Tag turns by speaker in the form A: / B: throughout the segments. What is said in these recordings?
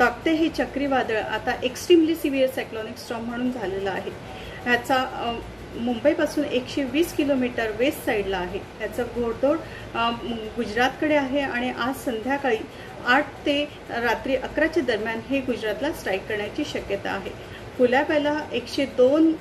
A: तक्ते हे चक्रीवादळ आता एक्स्ट्रीमली सिव्हिअर सायक्लॉनिक स्टॉम म्हणून झालेलं आहे. ह्याचा मुंबईपासून एकशे वीस किलोमीटर वेस्ट साईडला आहे. त्याचं घोडदोड गुजरातकडे आहे आणि आज संध्याकाळी आठ ते रात्री अकराच्या दरम्यान हे गुजरातला स्ट्राईक करण्याची शक्यता आहे. कुलाब्याला एकशे दोन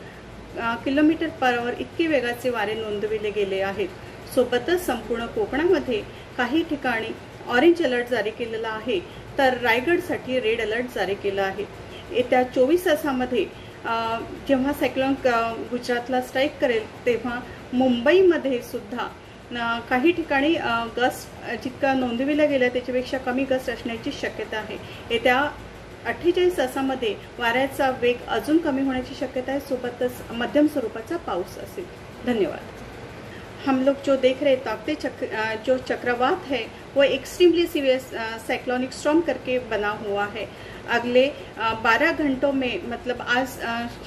A: किलोमीटर पर आवर इतके वेगाचे वारे नोंदविले गेले आहेत. सोबतच संपूर्ण कोकणामध्ये काही ठिकाणी ऑरेंज अलर्ट जारी केलेला आहे तर रायगडसाठी रेड अलर्ट जारी केला आहे. येत्या चोवीस तासामध्ये जेव्हा सायक्लॉन गुजरातला स्ट्राईक करेल तेव्हा मुंबईमध्ये सुद्धा काही ठिकाणी गस्ट जितका नोंदविला गेला त्याच्यापेक्षा कमी गस्ट असण्याची शक्यता आहे. येत्या अठ्ठेचाळीस तासामध्ये वाऱ्याचा वेग अजून कमी होण्याची शक्यता आहे. सोबतच मध्यम स्वरूपाचा पाऊस असेल. धन्यवाद. हम लोग जो देख रहे ताकते चक्र जो चक्रवात है वो एक्सट्रीमली सीवियर साइक्लोनिक स्ट्रॉम करके बना हुआ है। अगले अ, 12 घंटों में मतलब आज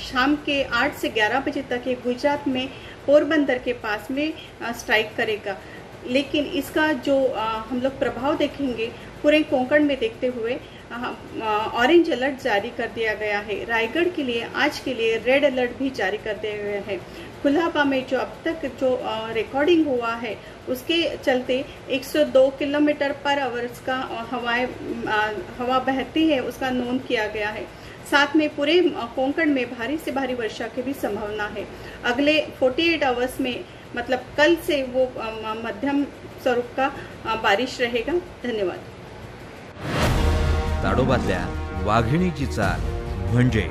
A: शाम के 8 से 11 बजे तक ये गुजरात में पोरबंदर के पास में स्ट्राइक करेगा। लेकिन इसका जो हम लोग प्रभाव देखेंगे, पूरे कोंकण में देखते हुए ऑरेंज अलर्ट जारी कर दिया गया है। रायगढ़ के लिए, आज के लिए रेड अलर्ट भी जारी कर दिया गया है। कुल्हाबा में जो अब तक जो रिकॉर्डिंग हुआ है, उसके चलते 102 किलोमीटर पर आवर्स का हवाएँ हवा बहती है, उसका नोन किया गया है। साथ में पूरे कोंकण में भारी से भारी वर्षा की भी संभावना है। अगले 48 आवर्स में मतलब कल से वो मध्यम स्वरूप का बारिश रहेगा। धन्यवाद।
B: ताडोबातल्या वाघिणीची चाल म्हणजे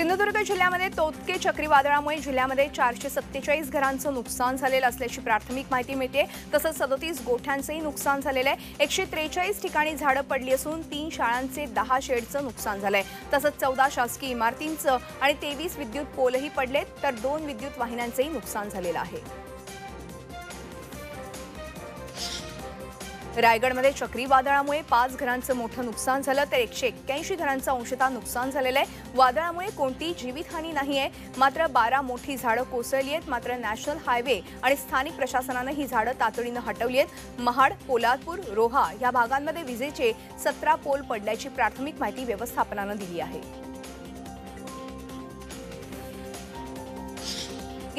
C: सिंधुदुर्ग जिल्ह्यामध्ये तोतके चक्रीवादळामुळे जिल्ह्यामध्ये चारशे सत्तेचाळीस घरांचं नुकसान झालेलं असल्याची प्राथमिक माहिती मिळते. तसंच सदोतीस गोठ्यांचंही नुकसान झालेलं आहे. एकशे त्रेचाळीस ठिकाणी झाडं पडली असून तीन शाळांचे दहा शेडचं नुकसान झालंय. तसंच चौदा शासकीय इमारतींचं आणि तेवीस विद्युत पोलही पडलेत तर दोन विद्युत वाहिन्यांचंही नुकसान झालेलं आहे. रायगडमध्ये चक्रीवादळामुळे पाच घरांचं मोठं नुकसान झालं तर एकशे एक्क्याऐंशी घरांचं अंशतः नुकसान झालेलं आहे. वादळामुळे कोणतीही जीवितहानी नाही आहे. मात्र बारा मोठी झाडं कोसळली आहेत. मात्र नॅशनल हायवे आणि स्थानिक प्रशासनानं ही झाडं तातडीनं हटवली आहेत. महाड पोलादपूर रोहा या भागांमध्ये विजेचे सतरा पोल पडल्याची प्राथमिक माहिती व्यवस्थापनानं दिली आहे.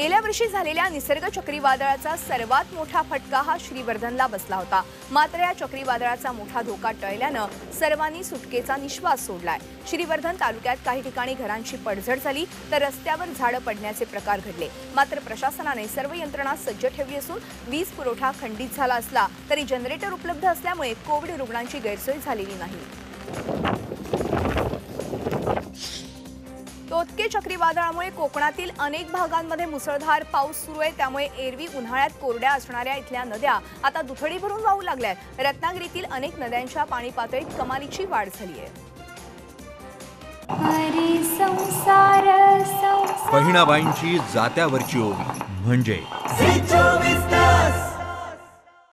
C: गेल्या वर्षी झालेल्या निसर्ग चक्रीवादळाचा सर्वात मोठा फटका हा श्रीवर्धनला बसला होता. मात्र या चक्रीवादळाचा मोठा धोका टळल्यानं सर्वांनी सुटकेचा निश्वास सोडलाय. श्रीवर्धन तालुक्यात काही ठिकाणी घरांची पडझड झाली तर रस्त्यावर झाडं पडण्याचे प्रकार घडले. मात्र प्रशासनाने सर्व यंत्रणा सज्ज ठेवली असून वीज पुरवठा खंडित झाला असला तरी जनरेटर उपलब्ध असल्यामुळे कोविड रुग्णांची गैरसोय झालेली नाही. तोतके चक्रीवादळामुळे कोकणातील अनेक भागांमध्ये मुसळधार पाऊस सुरू आहे. त्यामुळे एरवी उन्हाळ्यात कोरड्या असणाऱ्या इथल्या नद्या आता दुथडी भरून वाहू लागल्यात रत्नागिरीतील अनेक नद्यांच्या पाणी पातळीत कमालीची वाढ झाली आहे.
B: बहिणाबाईंची जात्यावरची ओवी म्हणजे